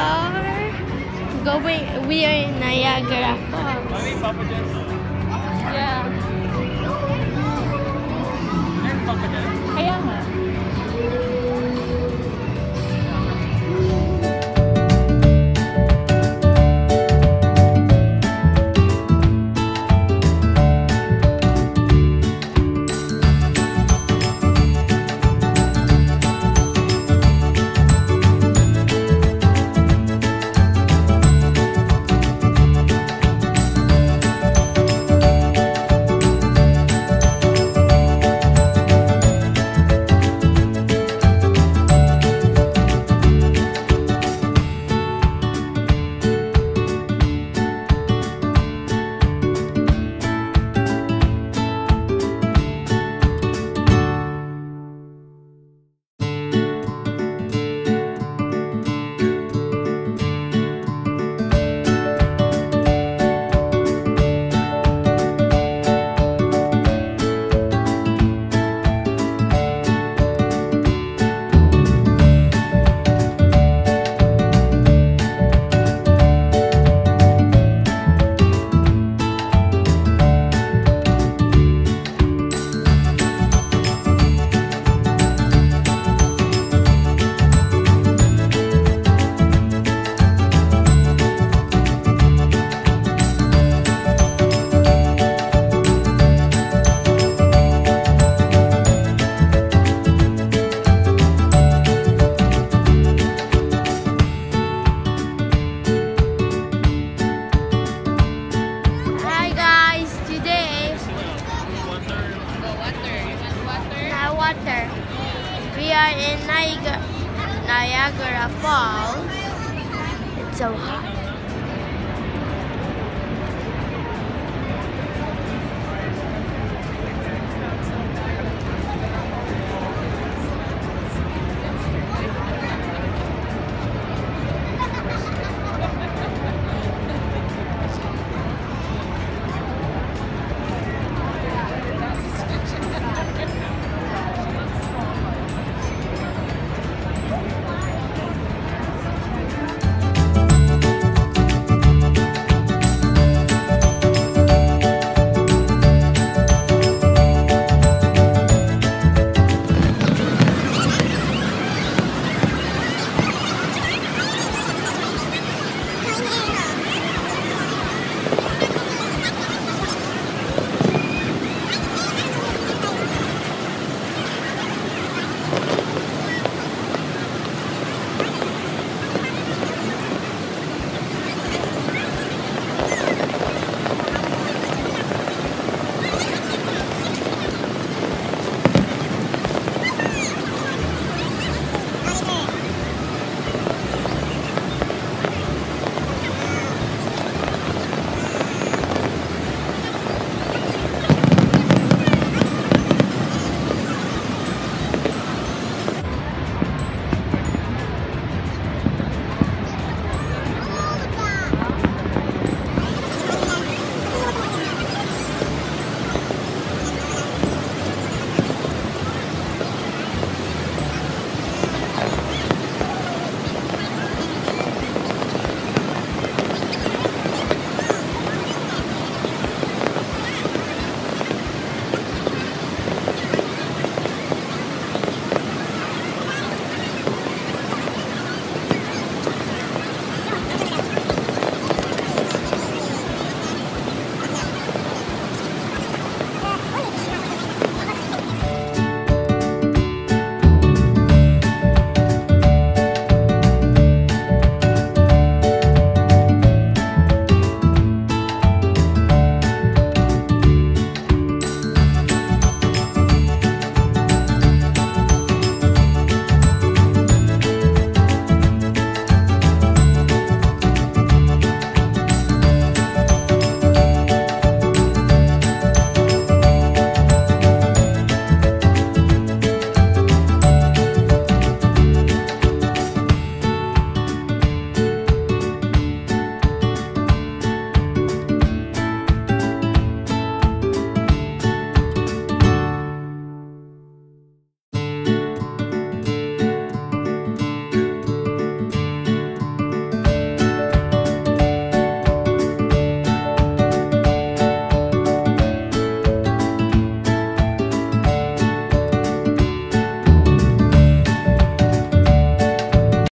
are going, we are in Niagara Falls. Water. We are in Niagara, Niagara Falls. It's so hot.